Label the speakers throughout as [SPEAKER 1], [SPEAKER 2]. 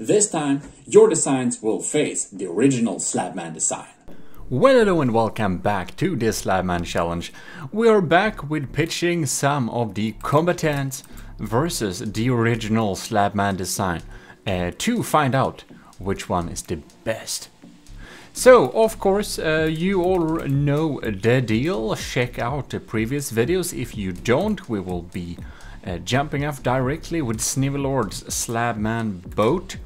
[SPEAKER 1] This time, your designs will face the original Slabman design.
[SPEAKER 2] Well hello and welcome back to this Slabman challenge. We are back with pitching some of the combatants versus the original Slabman design uh, to find out which one is the best. So, of course, uh, you all know the deal. Check out the previous videos. If you don't, we will be uh, jumping off directly with Snivelord's Slabman boat,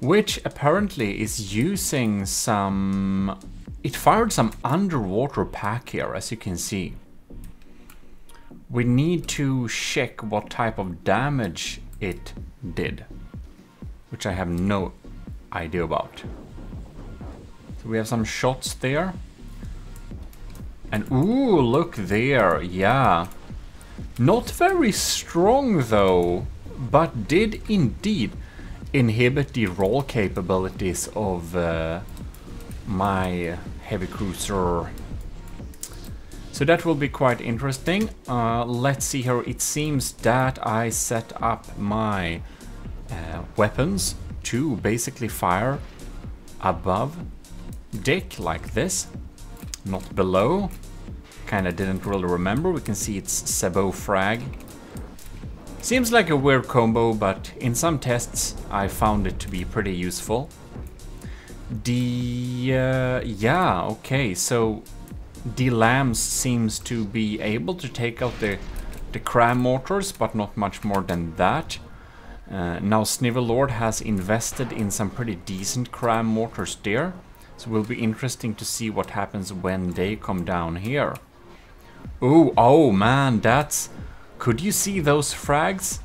[SPEAKER 2] which apparently is using some... It fired some underwater pack here, as you can see. We need to check what type of damage it did, which I have no idea about. So we have some shots there. And ooh, look there, yeah. Not very strong though, but did indeed inhibit the roll capabilities of uh, my heavy cruiser. So that will be quite interesting. Uh, let's see here. It seems that I set up my uh, weapons to basically fire above deck like this, not below. Kinda didn't really remember. We can see it's Sabot Frag. Seems like a weird combo, but in some tests I found it to be pretty useful. The... Uh, yeah, okay, so the LAMS seems to be able to take out the, the cram mortars, but not much more than that. Uh, now Snivelord has invested in some pretty decent cram mortars there, so it will be interesting to see what happens when they come down here. Ooh, oh man, that's... Could you see those frags?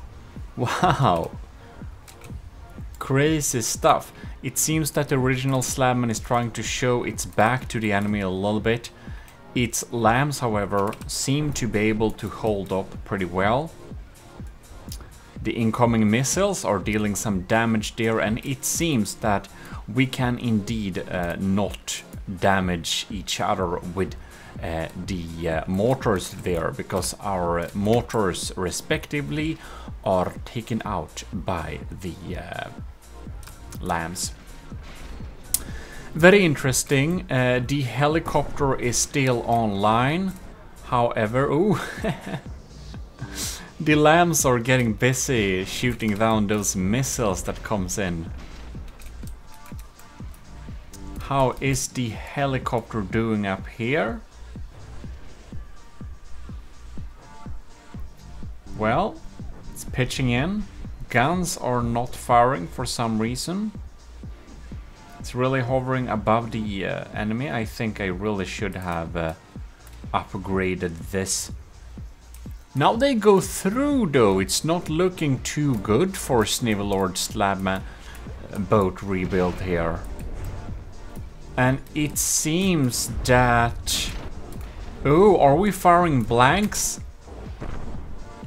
[SPEAKER 2] Wow. Crazy stuff. It seems that the original Slabman is trying to show its back to the enemy a little bit. Its LAMS, however, seem to be able to hold up pretty well. The incoming missiles are dealing some damage there and it seems that we can indeed uh, not damage each other with uh, the uh, mortars there because our mortars respectively are taken out by the uh, LAMS. Very interesting. Uh, the helicopter is still online. However, oh, the LAMS are getting busy shooting down those missiles that comes in. How is the helicopter doing up here? Well, it's pitching in. Guns are not firing for some reason. It's really hovering above the uh, enemy. I think I really should have uh, upgraded this. Now they go through though. It's not looking too good for Snivelord Slabman uh, boat rebuild here. And it seems that... Oh, are we firing blanks?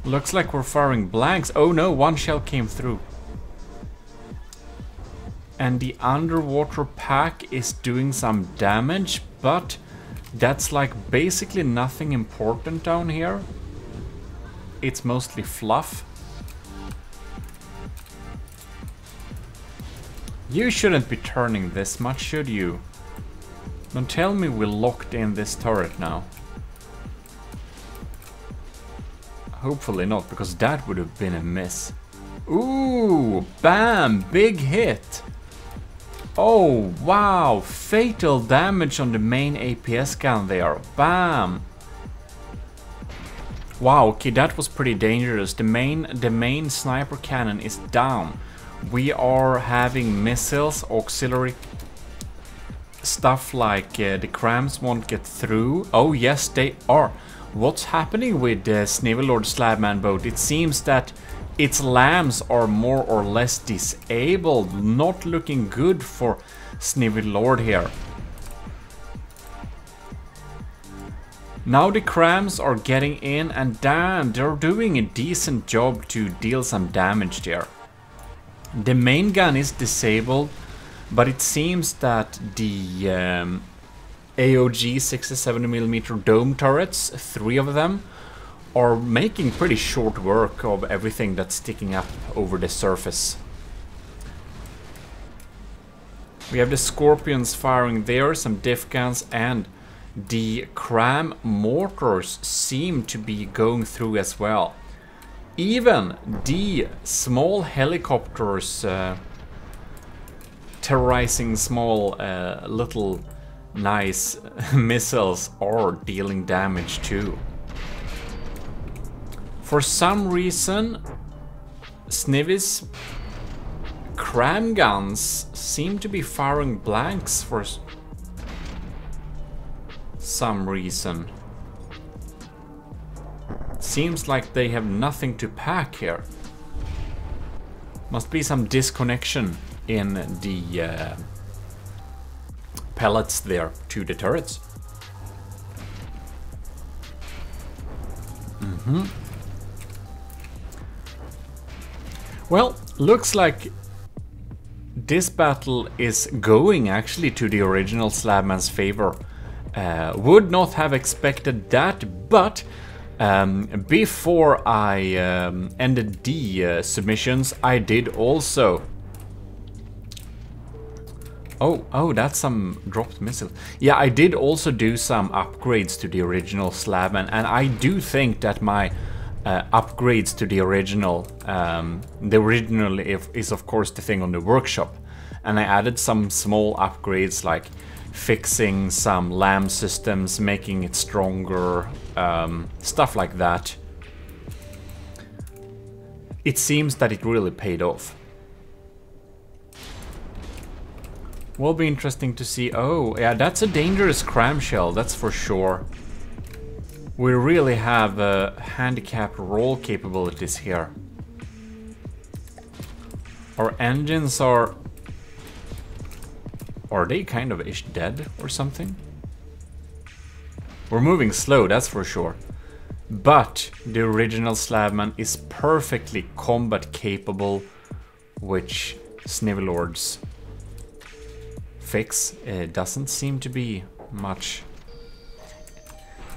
[SPEAKER 2] Looks like we're firing blanks. Oh no, one shell came through. And the underwater pack is doing some damage, but that's like basically nothing important down here. It's mostly fluff. You shouldn't be turning this much, should you? Don't tell me we locked in this turret now. Hopefully not, because that would have been a miss. Ooh, bam, big hit. Oh, wow, fatal damage on the main APS gun there. Bam. Wow, okay, that was pretty dangerous. The main, the main sniper cannon is down. We are having missiles, auxiliary stuff like uh, the crams won't get through. Oh yes, they are. What's happening with the Snivelord Slabman boat? It seems that its LAMS are more or less disabled, not looking good for Snivelord here. Now the crams are getting in and damn, they're doing a decent job to deal some damage there. The main gun is disabled, but it seems that the um, AOG 67mm dome turrets, three of them, are making pretty short work of everything that's sticking up over the surface. We have the Scorpions firing there, some DIF guns, and the Cram mortars seem to be going through as well. Even the small helicopters uh, terrorizing small uh, little nice missiles are dealing damage too. For some reason, Snivis cram guns seem to be firing blanks for some reason. Seems like they have nothing to pack here. Must be some disconnection in the uh, pellets there to the turrets. Mm -hmm. Well, looks like this battle is going actually to the original Slabman's favor. Uh, would not have expected that, but um, before I um, ended the uh, submissions, I did also... Oh, oh, that's some dropped missile. Yeah, I did also do some upgrades to the original Slabman, and I do think that my uh, upgrades to the original. Um, the original is of course the thing on the workshop, and I added some small upgrades like fixing some LAM systems, making it stronger, um, stuff like that. It seems that it really paid off. Will be interesting to see. Oh, yeah, that's a dangerous cram shell, that's for sure. We really have uh, handicapped roll capabilities here. Our engines are... Are they kind of ish dead or something? We're moving slow, that's for sure. But the original Slabman is perfectly combat capable, which Snivelord's fix uh, doesn't seem to be much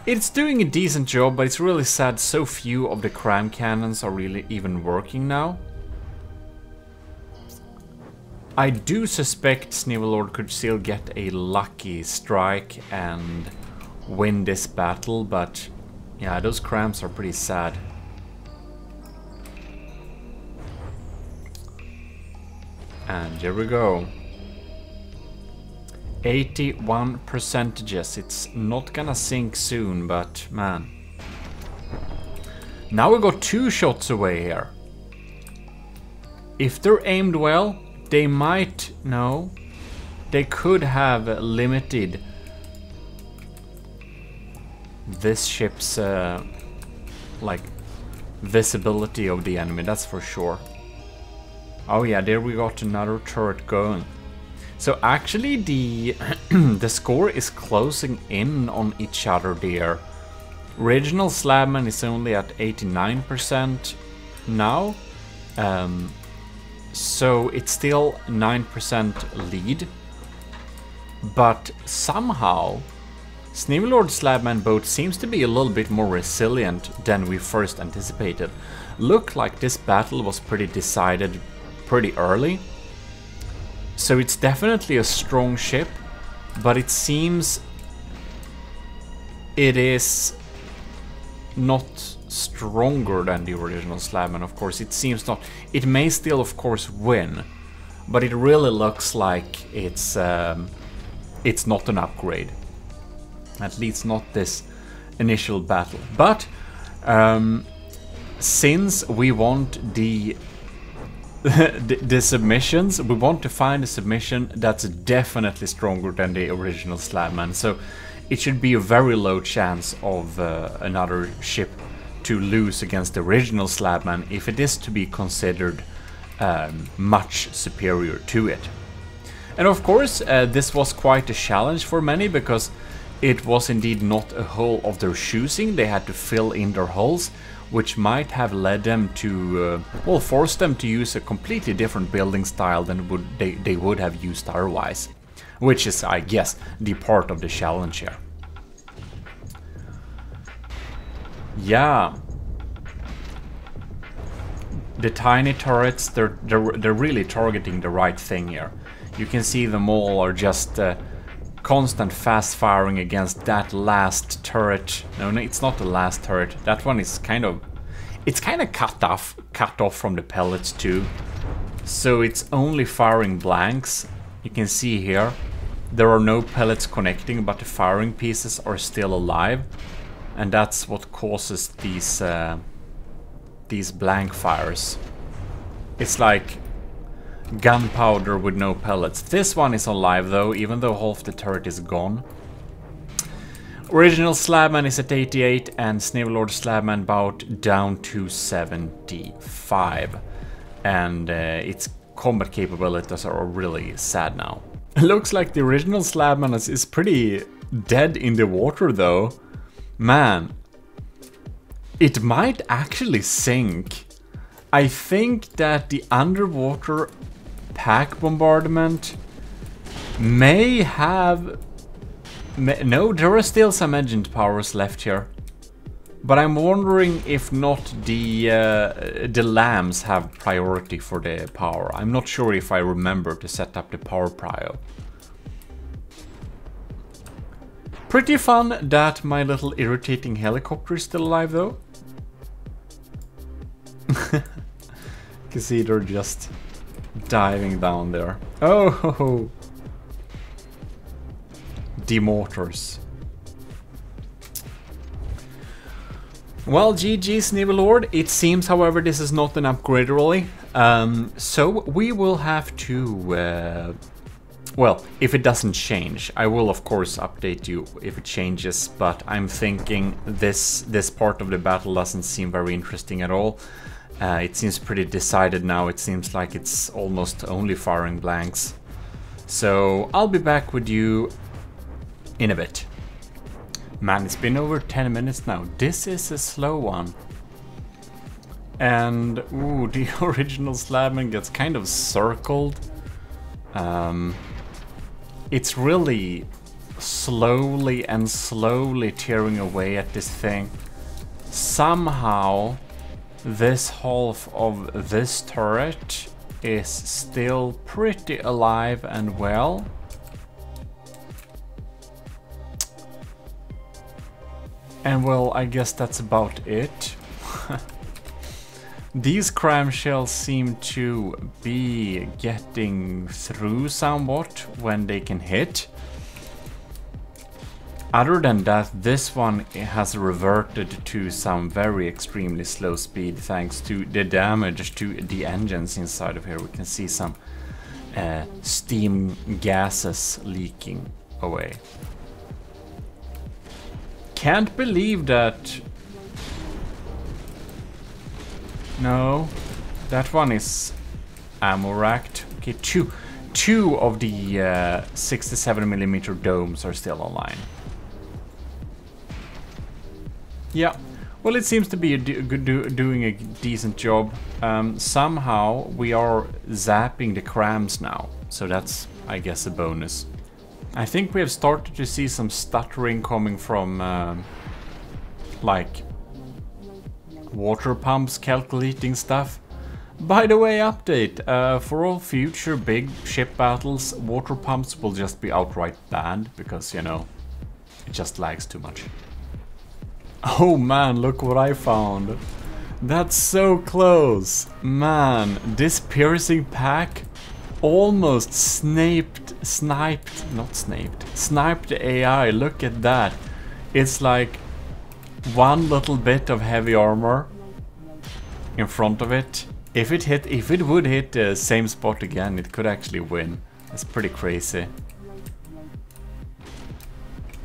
[SPEAKER 2] it's doing a decent job, but it's really sad so few of the cram cannons are really even working now. I do suspect Snivelord could still get a lucky strike and win this battle, but yeah, those crams are pretty sad. And here we go. 81 percentages. It's not gonna sink soon, but man. Now we got two shots away here. If they're aimed well, they might... No. They could have limited this ship's, uh, like, visibility of the enemy, that's for sure. Oh yeah, there we got another turret going. So actually the the score is closing in on each other there. Original Slabman is only at 89% now. Um, so it's still 9% lead. But somehow Snivelord Slabman boat seems to be a little bit more resilient than we first anticipated. Looked like this battle was pretty decided pretty early so it's definitely a strong ship, but it seems it is not stronger than the original Slabman, of course. It seems not. It may still, of course, win, but it really looks like it's um, it's not an upgrade. At least not this initial battle. But um, since we want the the, submissions, we want to find a submission that's definitely stronger than the original Slabman. So it should be a very low chance of uh, another ship to lose against the original Slabman if it is to be considered um, much superior to it. And of course, uh, this was quite a challenge for many because it was indeed not a hole of their choosing. They had to fill in their holes which might have led them to, uh, well, force them to use a completely different building style than would they, they would have used otherwise. Which is, I guess, the part of the challenge here. Yeah. The tiny turrets, they're, they're, they're really targeting the right thing here. You can see them all are just uh, constant fast firing against that last turret. No, no, it's not the last turret. That one is kind of... It's kind of cut off, cut off from the pellets too. So it's only firing blanks. You can see here, there are no pellets connecting, but the firing pieces are still alive. And that's what causes these, uh, these blank fires. It's like gunpowder with no pellets. This one is alive though, even though half the turret is gone. Original Slabman is at 88 and Lord Slabman bout down to 75. And uh, its combat capabilities are really sad now. Looks like the original Slabman is, is pretty dead in the water though. Man, it might actually sink. I think that the underwater pack bombardment may have... May, no, there are still some engine powers left here. But I'm wondering if not the uh, the LAMS have priority for the power. I'm not sure if I remember to set up the power prio. Pretty fun that my little irritating helicopter is still alive though. see they're just diving down there. Oh! Demortars. Well, GG Lord. It seems, however, this is not an upgrade really. Um, so we will have to... Uh, well, if it doesn't change, I will of course update you if it changes, but I'm thinking this, this part of the battle doesn't seem very interesting at all. Uh, it seems pretty decided now, it seems like it's almost only firing blanks. So I'll be back with you in a bit. Man, it's been over 10 minutes now. This is a slow one. And, ooh, the original Slabman gets kind of circled. Um, it's really slowly and slowly tearing away at this thing. Somehow, this half of this turret is still pretty alive and well. And well, I guess that's about it. These cram shells seem to be getting through somewhat when they can hit. Other than that, this one has reverted to some very extremely slow speed thanks to the damage to the engines inside of here. We can see some uh, steam gases leaking away. Can't believe that... No, that one is ammo racked. Okay, two, two of the uh, 67mm domes are still online. Yeah. Well, it seems to be a do, do, doing a decent job. Um, somehow we are zapping the crams now, so that's, I guess, a bonus. I think we have started to see some stuttering coming from, uh, like, water pumps calculating stuff. By the way, update, uh, for all future big ship battles, water pumps will just be outright banned, because, you know, it just lags too much. Oh man, look what I found. That's so close. Man, this piercing pack almost sniped, sniped, not sniped, sniped the AI. Look at that. It's like one little bit of heavy armor in front of it. If it hit, if it would hit the same spot again, it could actually win. That's pretty crazy.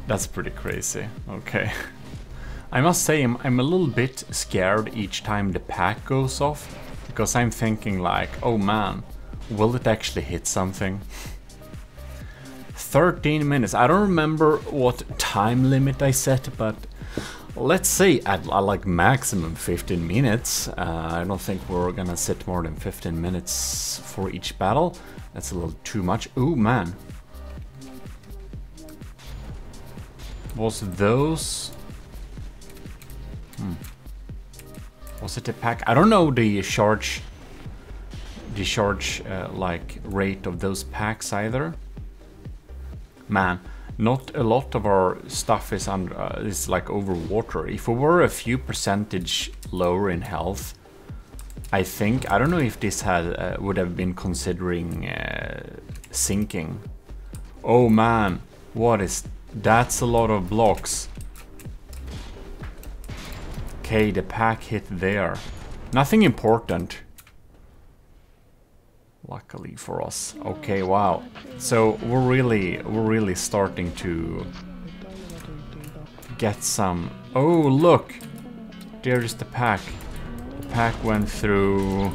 [SPEAKER 2] That's pretty crazy. Okay. I must say I'm, I'm a little bit scared each time the pack goes off, because I'm thinking like, oh man, will it actually hit something? 13 minutes, I don't remember what time limit I set, but let's say at, like maximum 15 minutes. Uh, I don't think we're gonna sit more than 15 minutes for each battle. That's a little too much. Oh man. Was those Hmm. Was it a pack? I don't know the charge discharge uh, like rate of those packs either. Man, not a lot of our stuff is under uh, is like over water. If we were a few percentage lower in health, I think I don't know if this had uh, would have been considering uh, sinking. Oh man, what is that's a lot of blocks. Okay, the pack hit there. Nothing important. Luckily for us. Okay, wow. So we're really we're really starting to get some Oh look! There's the pack. The pack went through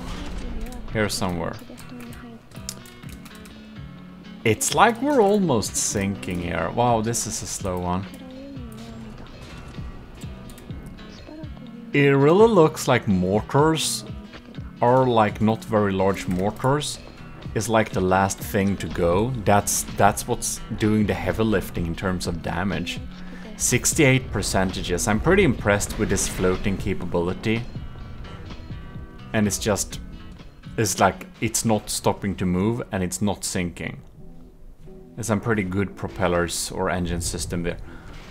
[SPEAKER 2] here somewhere. It's like we're almost sinking here. Wow, this is a slow one. It really looks like mortars are like not very large mortars is like the last thing to go. That's that's what's doing the heavy lifting in terms of damage. 68 percentages. I'm pretty impressed with this floating capability. And it's just it's like it's not stopping to move and it's not sinking. There's some pretty good propellers or engine system there.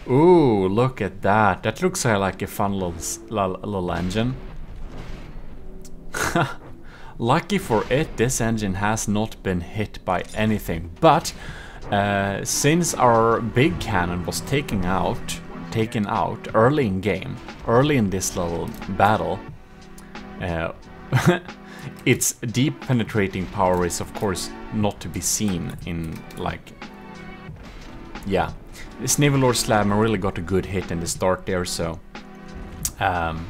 [SPEAKER 2] Ooh, look at that. That looks like a fun little, little engine. Lucky for it, this engine has not been hit by anything. But uh, since our big cannon was taken out, taken out early in game, early in this little battle, uh, its deep penetrating power is of course not to be seen in like yeah Snivelord Slabman really got a good hit in the start there, so... Um,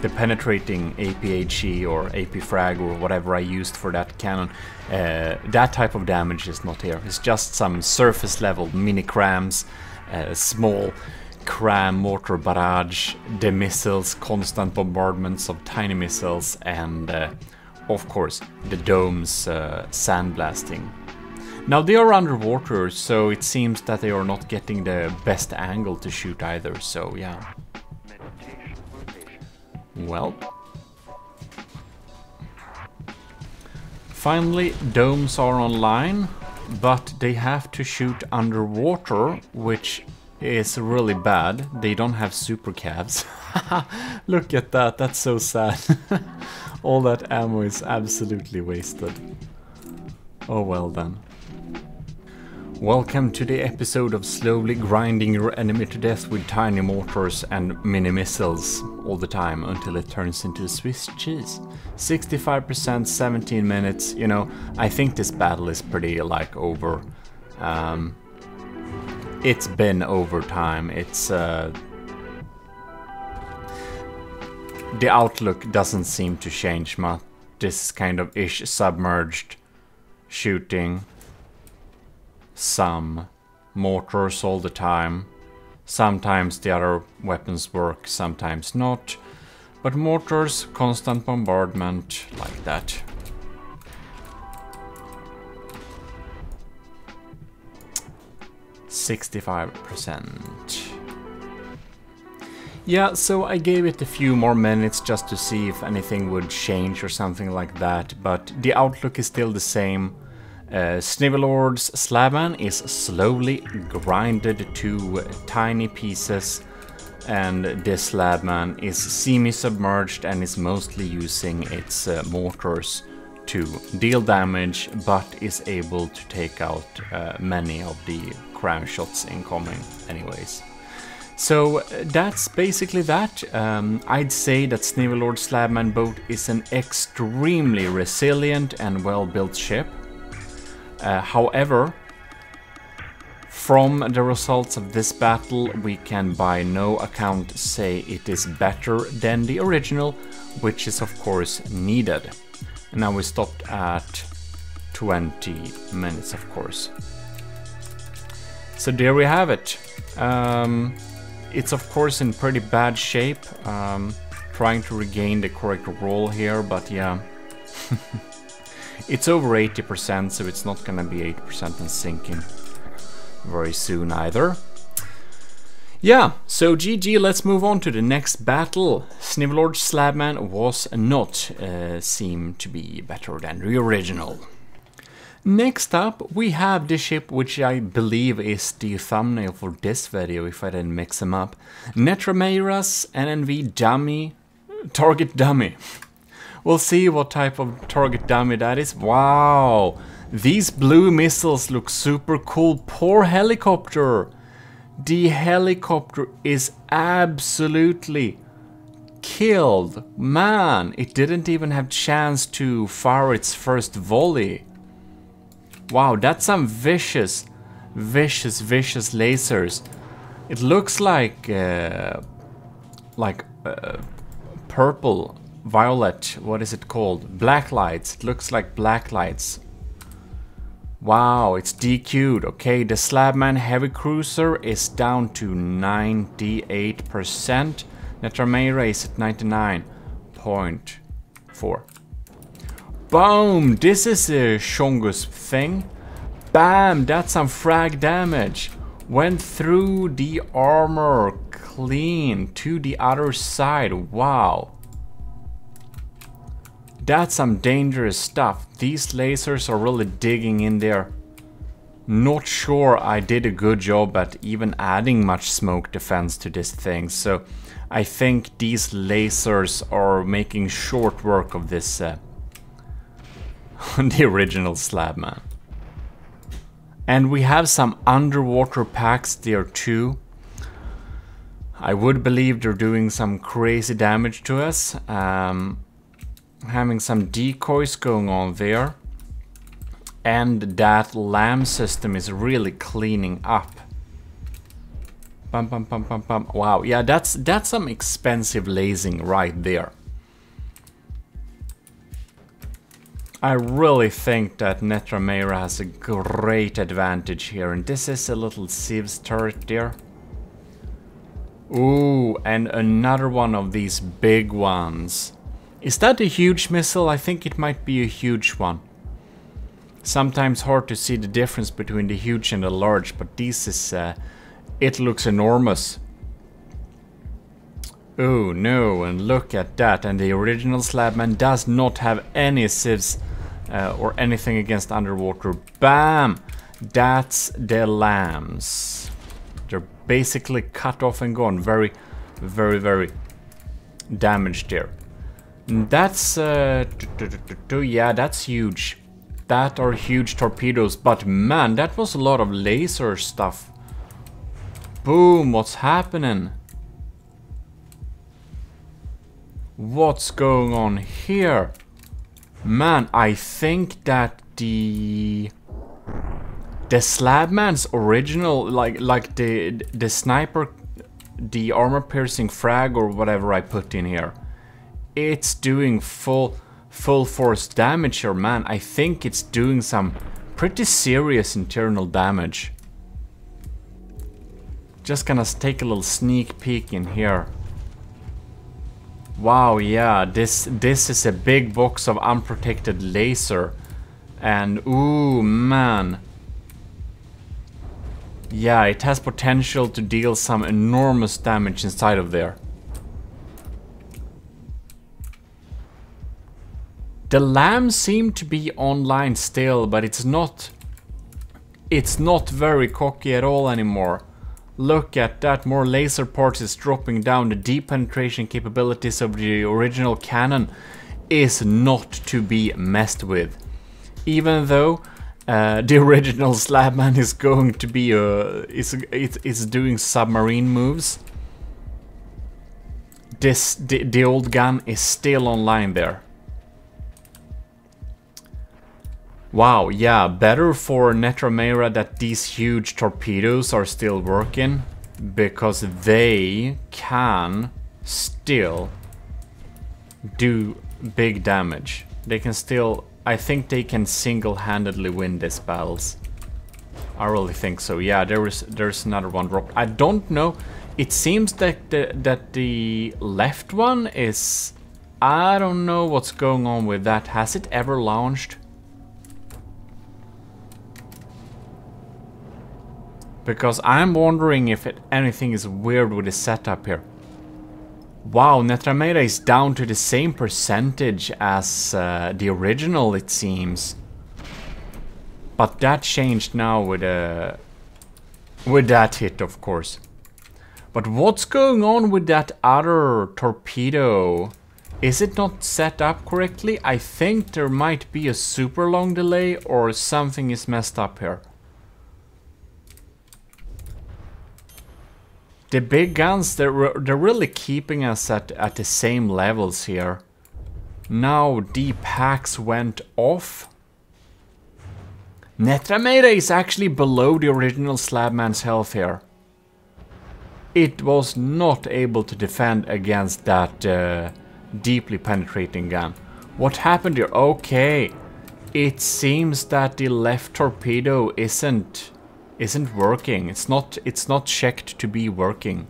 [SPEAKER 2] the penetrating APHE or AP frag or whatever I used for that cannon, uh, that type of damage is not here. It's just some surface level mini crams, uh, small cram mortar barrage, the missiles, constant bombardments of tiny missiles, and uh, of course the domes uh, sandblasting now they are underwater, so it seems that they are not getting the best angle to shoot either, so yeah. Well. Finally, domes are online, but they have to shoot underwater, which is really bad. They don't have super cabs. Look at that, that's so sad. All that ammo is absolutely wasted. Oh well then. Welcome to the episode of slowly grinding your enemy to death with tiny mortars and mini missiles all the time until it turns into Swiss cheese. 65%, 17 minutes, you know, I think this battle is pretty like over. Um, it's been over time, it's... Uh, the outlook doesn't seem to change much. This kind of ish submerged shooting some mortars all the time. Sometimes the other weapons work, sometimes not. But mortars, constant bombardment, like that. Sixty-five percent. Yeah, so I gave it a few more minutes just to see if anything would change or something like that, but the outlook is still the same. Uh, Snivelord's Slabman is slowly grinded to tiny pieces and this Slabman is semi-submerged and is mostly using its uh, mortars to deal damage but is able to take out uh, many of the cram shots incoming anyways. So uh, that's basically that. Um, I'd say that Snivelord Slabman boat is an extremely resilient and well built ship. Uh, however, from the results of this battle, we can by no account say it is better than the original, which is of course needed. And now we stopped at 20 minutes, of course. So there we have it. Um, it's of course in pretty bad shape. Um, trying to regain the correct role here, but yeah. It's over 80%, so it's not gonna be 8% and sinking very soon either. Yeah, so GG, let's move on to the next battle. Snivelord Slabman was not uh, seem to be better than the original. Next up, we have the ship which I believe is the thumbnail for this video if I didn't mix them up. Netrameira's NNV dummy, target dummy. We'll see what type of target dummy that is. Wow, these blue missiles look super cool. Poor helicopter. The helicopter is absolutely killed. Man, it didn't even have chance to fire its first volley. Wow, that's some vicious, vicious, vicious lasers. It looks like, uh, like uh, purple, violet, what is it called? Black lights. It looks like black lights. Wow, it's DQ'd. Okay, the Slabman Heavy Cruiser is down to 98%. Netrameira is at 99.4. Boom! This is uh, a Shongus thing. Bam! That's some frag damage. Went through the armor clean to the other side. Wow. That's some dangerous stuff. These lasers are really digging in there. Not sure I did a good job at even adding much smoke defense to this thing. So I think these lasers are making short work of this uh, the original Slabman. And we have some underwater packs there too. I would believe they're doing some crazy damage to us. Um, having some decoys going on there. And that LAM system is really cleaning up. Bum, bum, bum, bum, bum. Wow, yeah, that's that's some expensive lasing right there. I really think that Netrameira has a great advantage here, and this is a little Civ's turret there. Ooh, and another one of these big ones. Is that a huge missile? I think it might be a huge one. Sometimes hard to see the difference between the huge and the large, but this is... Uh, it looks enormous. Oh no, and look at that, and the original Slabman does not have any civs uh, or anything against underwater. Bam! That's the LAMS. They're basically cut off and gone. Very, very, very damaged there. That's, uh, yeah, that's huge. That are huge torpedoes, but man, that was a lot of laser stuff. Boom, what's happening? What's going on here? Man, I think that the the Slabman's original, like like the the sniper, the armor piercing frag or whatever I put in here, it's doing full full force damage here, man. I think it's doing some pretty serious internal damage. Just gonna take a little sneak peek in here. Wow, yeah, this this is a big box of unprotected laser. And ooh, man. Yeah, it has potential to deal some enormous damage inside of there. The LAMS seem to be online still, but it's not... It's not very cocky at all anymore. Look at that, more laser parts is dropping down. The deep penetration capabilities of the original cannon is not to be messed with. Even though uh, the original Slabman is going to be uh, is it's, it's doing submarine moves. This the, the old gun is still online there. Wow, yeah, better for Netrameira that these huge torpedoes are still working, because they can still do big damage. They can still, I think they can single-handedly win these battles. I really think so. Yeah, there is there's another one dropped. I don't know. It seems that the, that the left one is... I don't know what's going on with that. Has it ever launched? Because I'm wondering if it, anything is weird with the setup here. Wow, Netramera is down to the same percentage as uh, the original, it seems. But that changed now with uh, with that hit, of course. But what's going on with that other torpedo? Is it not set up correctly? I think there might be a super long delay or something is messed up here. The big guns, they're, they're really keeping us at, at the same levels here. Now the packs went off. Netramera is actually below the original Slabman's health here. It was not able to defend against that uh, deeply penetrating gun. What happened here? Okay. It seems that the left torpedo isn't isn't working. It's not it's not checked to be working.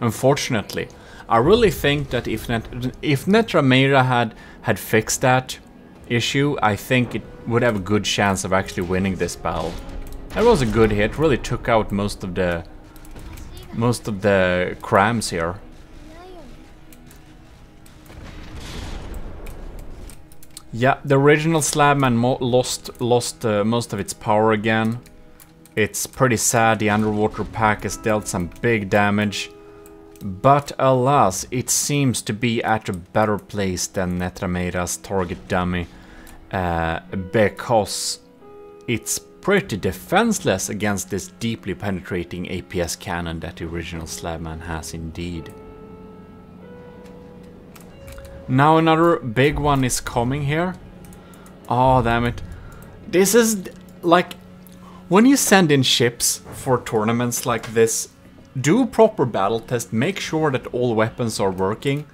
[SPEAKER 2] Unfortunately. I really think that if Net if Netramera had had fixed that issue, I think it would have a good chance of actually winning this battle. That was a good hit, really took out most of the most of the crams here. Yeah, the original Slabman lost lost uh, most of its power again. It's pretty sad, the underwater pack has dealt some big damage. But alas, it seems to be at a better place than Netramera's target dummy. Uh, because it's pretty defenseless against this deeply penetrating APS cannon that the original Slabman has indeed. Now another big one is coming here. Oh, damn it. This is like when you send in ships for tournaments like this, do a proper battle test, make sure that all weapons are working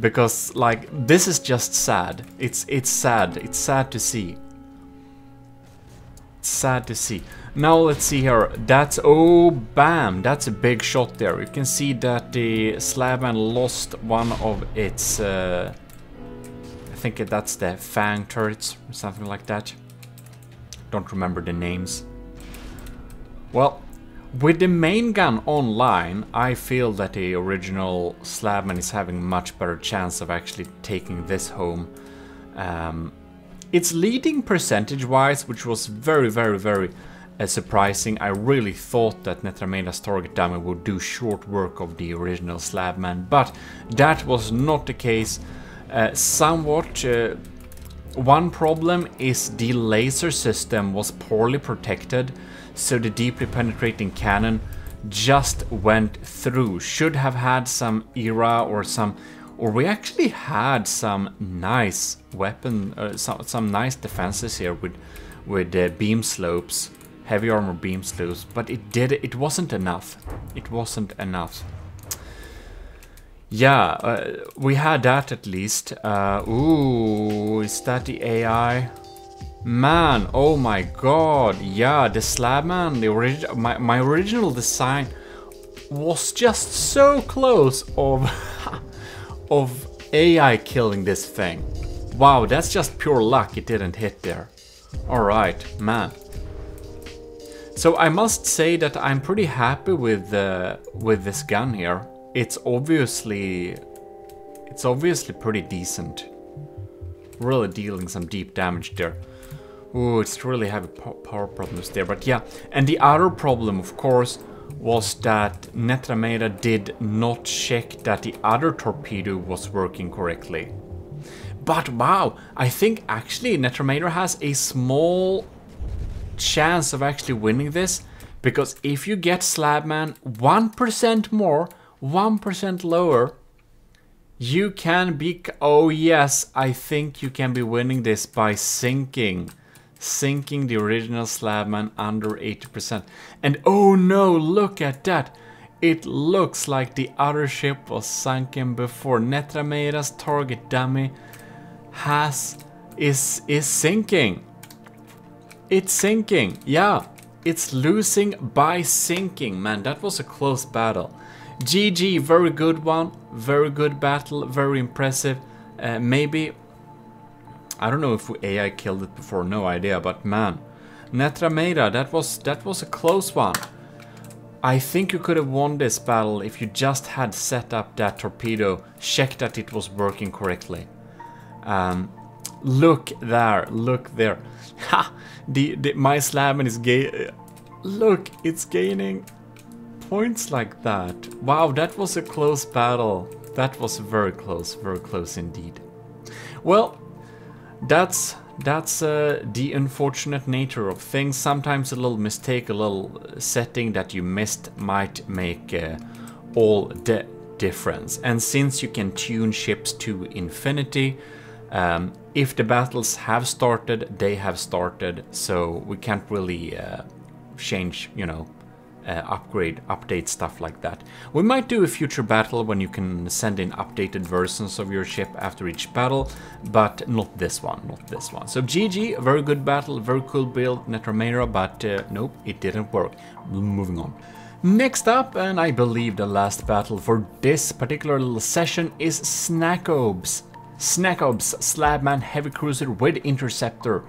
[SPEAKER 2] because like this is just sad. It's it's sad. It's sad to see. It's sad to see. Now let's see here. That's oh bam, that's a big shot there. You can see that the Slabman lost one of its uh, I think that's the fang turrets or something like that. Don't remember the names. Well, with the main gun online, I feel that the original Slabman is having much better chance of actually taking this home. Um, it's leading percentage-wise, which was very, very, very uh, surprising. I really thought that Netramera's target dummy would do short work of the original Slabman, but that was not the case. Uh, somewhat... Uh, one problem is the laser system was poorly protected so the deeply penetrating cannon just went through. Should have had some era or some... Or we actually had some nice weapon, uh, some, some nice defenses here with, with uh, beam slopes, heavy armor beam slopes, but it did, it wasn't enough. It wasn't enough. Yeah, uh, we had that at least. Uh, ooh, is that the AI? Man, oh my god, yeah, the Slabman, the origi my, my original design was just so close of, of AI killing this thing. Wow, that's just pure luck it didn't hit there. Alright, man. So I must say that I'm pretty happy with uh, with this gun here. It's obviously it's obviously pretty decent. Really dealing some deep damage there. Ooh, it's really heavy power problems there, but yeah. And the other problem, of course, was that Netramera did not check that the other torpedo was working correctly. But wow, I think actually Netramera has a small chance of actually winning this, because if you get Slabman 1% more, 1% lower, you can be... Oh yes, I think you can be winning this by sinking sinking the original Slabman under 80%. And oh no, look at that! It looks like the other ship was sunken before. Netramera's target dummy has is is sinking. It's sinking, yeah. It's losing by sinking, man. That was a close battle. GG, very good one, very good battle, very impressive. Uh, maybe I don't know if AI killed it before, no idea, but man. Netramera, that was that was a close one. I think you could have won this battle if you just had set up that torpedo, checked that it was working correctly. Um, look there, look there. Ha! The, the, my Slabman is gay. Look, it's gaining points like that. Wow, that was a close battle. That was very close, very close indeed. Well, that's that's uh, the unfortunate nature of things. Sometimes a little mistake, a little setting that you missed might make uh, all the difference. And since you can tune ships to infinity, um, if the battles have started, they have started, so we can't really uh, change, you know, uh, upgrade, update stuff like that. We might do a future battle when you can send in updated versions of your ship after each battle, but not this one, not this one. So GG, very good battle, very cool build, Netromera, but uh, nope, it didn't work. Moving on. Next up, and I believe the last battle for this particular little session is Snakobes. Snakobes Slabman Heavy Cruiser with Interceptor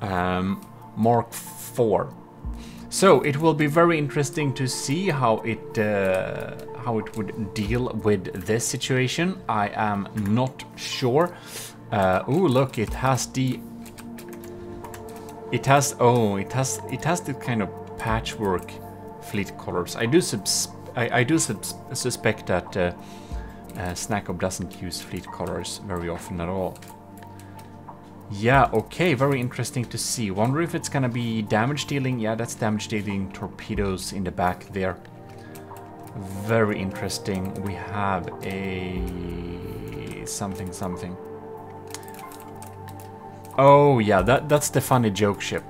[SPEAKER 2] um, Mark IV. So it will be very interesting to see how it uh, how it would deal with this situation. I am not sure. Uh, oh, look, it has the it has oh, it has it has the kind of patchwork fleet colors. I do I, I do suspect that uh, uh, Snakob doesn't use fleet colors very often at all. Yeah, okay, very interesting to see. Wonder if it's gonna be damage dealing. Yeah, that's damage dealing torpedoes in the back there. Very interesting. We have a something something. Oh yeah, that that's the funny joke ship.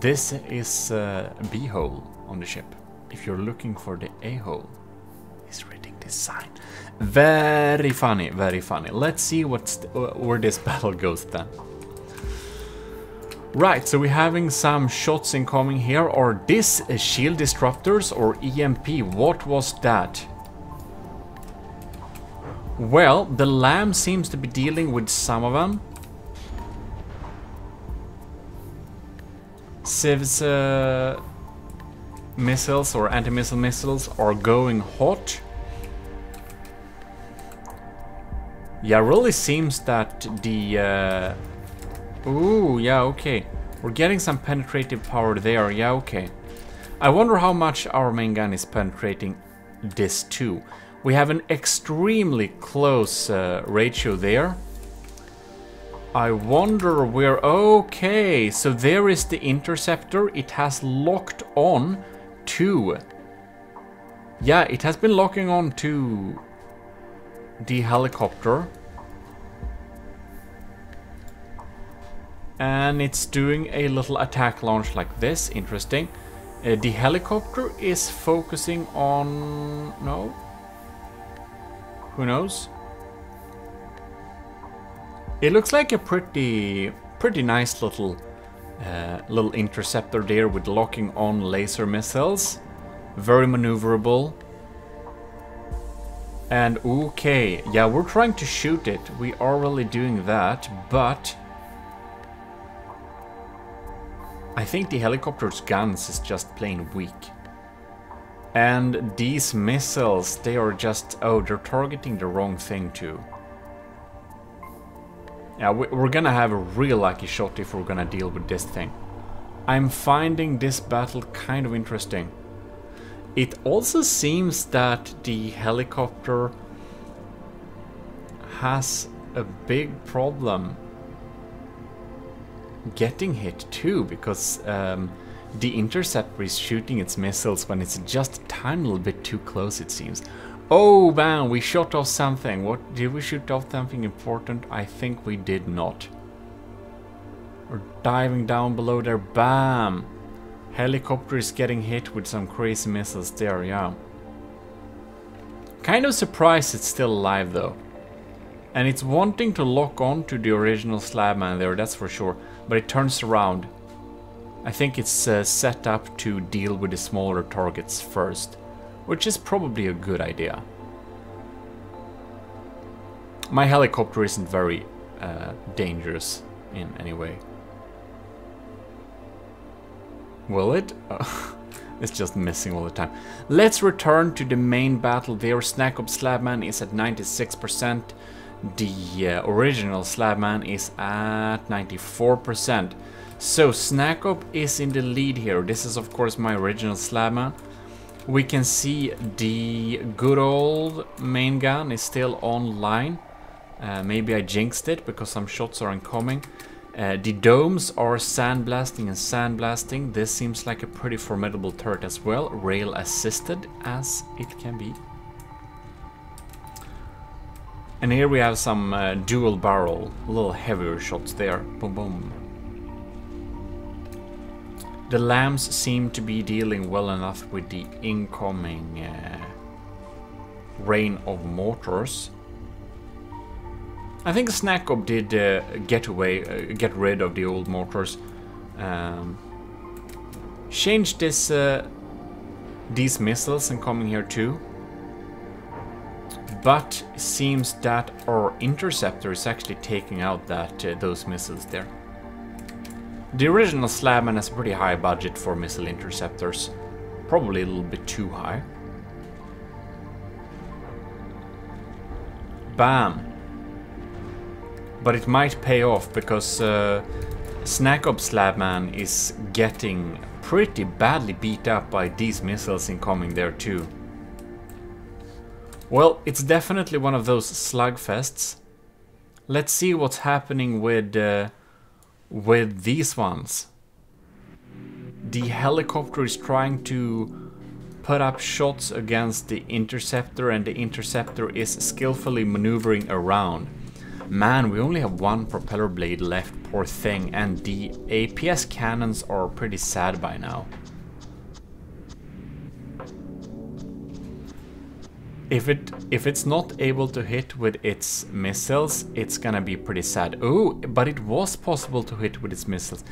[SPEAKER 2] This is uh, a B-hole on the ship. If you're looking for the A-hole, he's reading this sign. Very funny, very funny. Let's see what's where this battle goes then. Right, so we're having some shots incoming here. Are this shield disruptors or EMP? What was that? Well, the LAMS seems to be dealing with some of them. Civ's uh, missiles or anti-missile missiles are going hot. Yeah, really seems that the... Uh... Ooh, yeah, okay. We're getting some penetrative power there, yeah, okay. I wonder how much our main gun is penetrating this too. We have an extremely close uh, ratio there. I wonder where... Okay, so there is the interceptor. It has locked on to... Yeah, it has been locking on to the helicopter. And it's doing a little attack launch like this, interesting. Uh, the helicopter is focusing on... no? Who knows? It looks like a pretty, pretty nice little, uh, little interceptor there with locking on laser missiles. Very maneuverable. And okay, yeah, we're trying to shoot it. We are really doing that, but... I think the helicopter's guns is just plain weak. And these missiles, they are just... Oh, they're targeting the wrong thing too. Yeah, we're gonna have a real lucky shot if we're gonna deal with this thing. I'm finding this battle kind of interesting. It also seems that the helicopter has a big problem getting hit too, because um, the interceptor is shooting its missiles when it's just a tiny little bit too close, it seems. Oh, man, we shot off something. What did we shoot off something important? I think we did not. We're diving down below there. Bam! Helicopter is getting hit with some crazy missiles there, yeah. Kind of surprised it's still alive though. And it's wanting to lock on to the original Slabman there, that's for sure. But it turns around. I think it's uh, set up to deal with the smaller targets first. Which is probably a good idea. My helicopter isn't very uh, dangerous in any way. Will it? It's just missing all the time. Let's return to the main battle there. Snakob Slabman is at 96%. The uh, original Slabman is at 94%. So Snakob is in the lead here. This is of course my original Slabman. We can see the good old main gun is still online. Uh, maybe I jinxed it because some shots are incoming. Uh, the domes are sandblasting and sandblasting. This seems like a pretty formidable turret as well, rail assisted as it can be. And here we have some uh, dual barrel, a little heavier shots there. Boom boom. The LAMS seem to be dealing well enough with the incoming uh, rain of mortars. I think Snakob did uh, get away, uh, get rid of the old mortars. Um, change this, uh, these missiles and coming here too. But seems that our interceptor is actually taking out that uh, those missiles there. The original Slabman has a pretty high budget for missile interceptors. Probably a little bit too high. Bam! But it might pay off because uh, Snakob Slabman is getting pretty badly beat up by these missiles incoming there too. Well, it's definitely one of those slugfests. Let's see what's happening with uh, with these ones. The helicopter is trying to put up shots against the interceptor and the interceptor is skillfully maneuvering around. Man, we only have one propeller blade left, poor thing, and the APS cannons are pretty sad by now. If it if it's not able to hit with its missiles, it's gonna be pretty sad. Oh, but it was possible to hit with its missiles.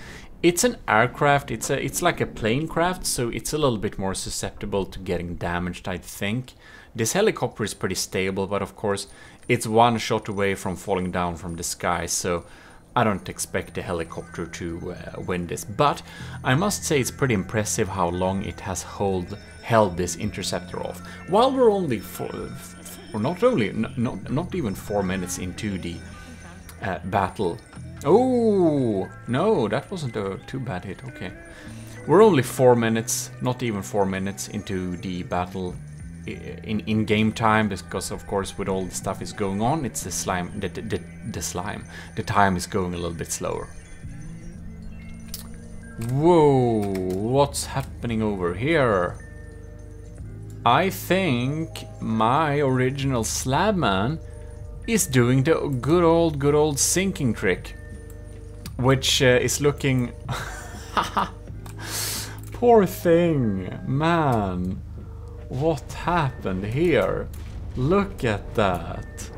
[SPEAKER 2] It's an aircraft, it's a it's like a plane craft, so it's a little bit more susceptible to getting damaged, I think. This helicopter is pretty stable, but of course it's one shot away from falling down from the sky, so I don't expect the helicopter to uh, win this. But I must say it's pretty impressive how long it has hold, held this interceptor off. While we're only four, not only, not, not even four minutes into the uh, battle. Oh, no, that wasn't a too bad hit, okay. We're only four minutes, not even four minutes into the battle in in game time because of course with all the stuff is going on it's the slime the, the, the slime the time is going a little bit slower. Whoa what's happening over here? I think my original slabman is doing the good old good old sinking trick which uh, is looking poor thing man what happened here? Look at that.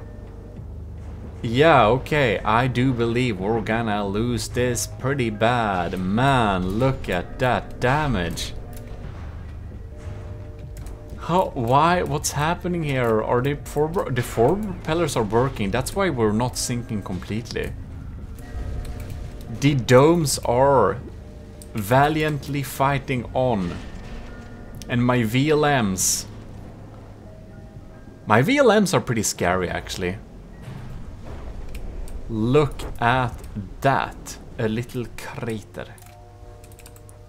[SPEAKER 2] Yeah, okay, I do believe we're gonna lose this pretty bad. Man, look at that damage. How, why, what's happening here? Are they four, the four propellers are working, that's why we're not sinking completely. The domes are valiantly fighting on. And my VLMs. My VLMs are pretty scary, actually. Look at that. A little crater.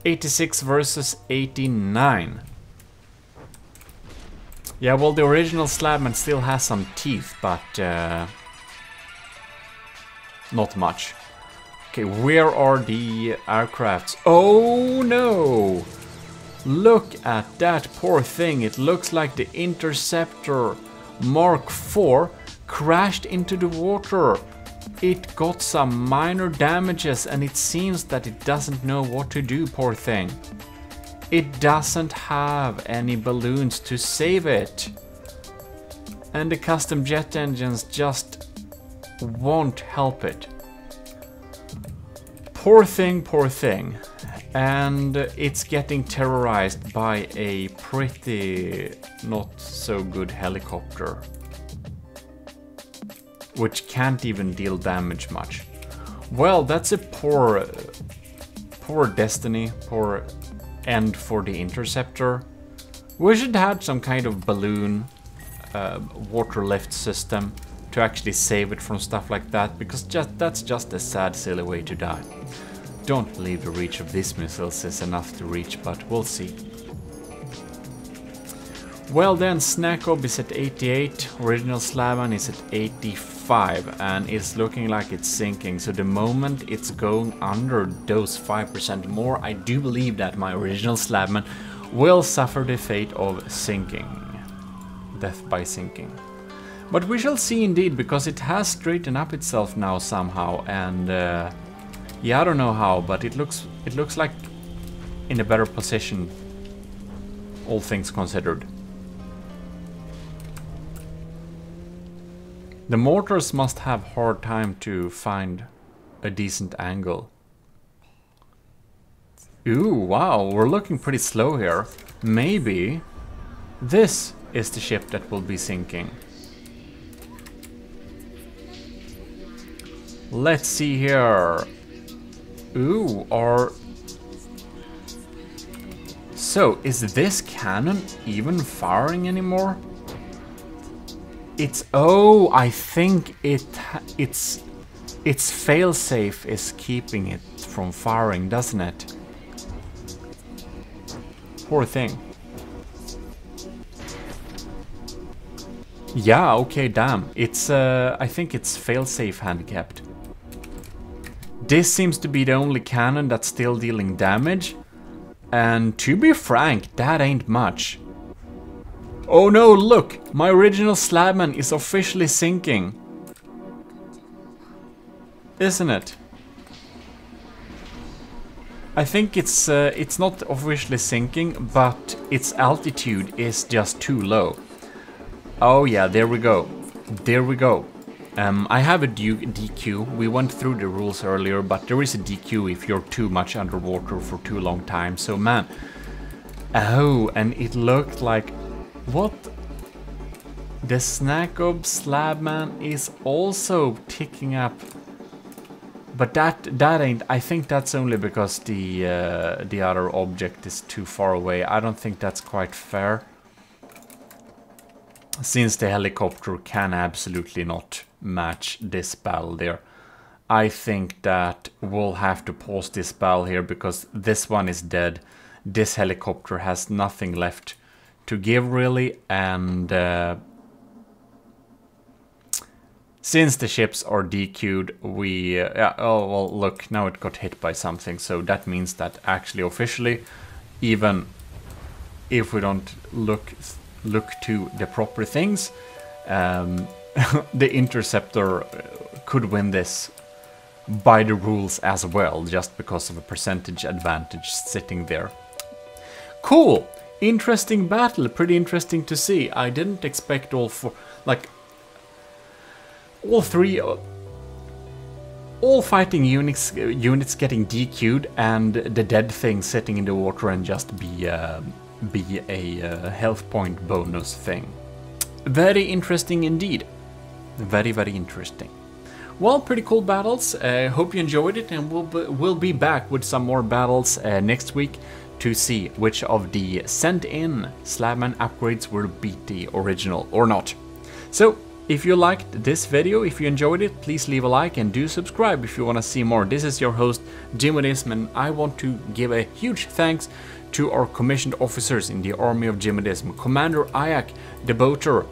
[SPEAKER 2] 86 versus 89. Yeah, well, the original Slabman still has some teeth, but uh, not much. Okay, where are the aircrafts? Oh no! Look at that poor thing. It looks like the Interceptor Mark IV crashed into the water. It got some minor damages and it seems that it doesn't know what to do, poor thing. It doesn't have any balloons to save it. And the custom jet engines just won't help it. Poor thing, poor thing and it's getting terrorized by a pretty not so good helicopter which can't even deal damage much. Well, that's a poor poor destiny, poor end for the interceptor. We should have some kind of balloon uh, water lift system to actually save it from stuff like that, because just that's just a sad, silly way to die. Don't believe the reach of these missiles is enough to reach, but we'll see. Well then, Snakob is at 88, original Slabman is at 85, and it's looking like it's sinking, so the moment it's going under those 5% more, I do believe that my original Slabman will suffer the fate of sinking. Death by sinking. But we shall see indeed, because it has straightened up itself now somehow, and uh, yeah, I don't know how, but it looks it looks like in a better position, all things considered. The mortars must have hard time to find a decent angle. Ooh, wow, we're looking pretty slow here. Maybe this is the ship that will be sinking. Let's see here. Ooh, or... So, is this cannon even firing anymore? It's... Oh, I think it it's... Its failsafe is keeping it from firing, doesn't it? Poor thing. Yeah, okay, damn. It's, uh, I think it's failsafe handicapped. This seems to be the only cannon that's still dealing damage. And to be frank, that ain't much. Oh no, look! My original Slabman is officially sinking. Isn't it? I think it's uh, it's not officially sinking, but its altitude is just too low. Oh yeah, there we go. There we go. Um, I have a DQ. We went through the rules earlier, but there is a DQ if you're too much underwater for too long time. So man, oh, and it looked like what? The Snakob Slabman is also ticking up. But that that ain't. I think that's only because the uh, the other object is too far away. I don't think that's quite fair. Since the helicopter can absolutely not match this battle there. I think that we'll have to pause this battle here because this one is dead. This helicopter has nothing left to give really and uh, since the ships are DQ'd we uh, oh well look now it got hit by something so that means that actually officially even if we don't look look to the proper things um, the interceptor could win this by the rules as well just because of a percentage advantage sitting there cool interesting battle, pretty interesting to see. I didn't expect all four, like, all three, uh, all fighting units, uh, units getting DQ'd and the dead thing sitting in the water and just be, uh, be a uh, health point bonus thing. Very interesting indeed. Very, very interesting. Well, pretty cool battles. Uh, hope you enjoyed it, and we'll be, we'll be back with some more battles uh, next week to see which of the sent in Slabman upgrades will beat the original or not. So if you liked this video, if you enjoyed it, please leave a like and do subscribe if you want to see more. This is your host, Gmodism, and I want to give a huge thanks to our commissioned officers in the army of Gmodism, Commander Ayak, the Boater,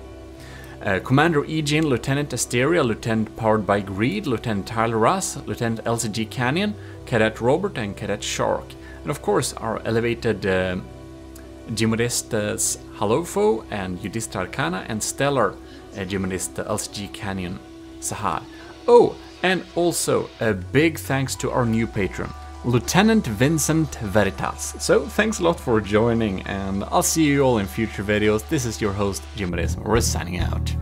[SPEAKER 2] uh, Commander Ejin, Lieutenant Asteria, Lieutenant Powered by Greed, Lieutenant Tyler Russ, Lieutenant LCG Canyon, Cadet Robert, and Cadet Shark. And of course, our elevated uh, Gmodistas Halofo and Udista Arcana and Stellar uh, Gmodista LCG Canyon Sahar. Oh, and also a big thanks to our new patron, Lieutenant Vincent Veritas. So thanks a lot for joining and I'll see you all in future videos. This is your host, Gmodism. We're signing out.